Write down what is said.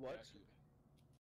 What?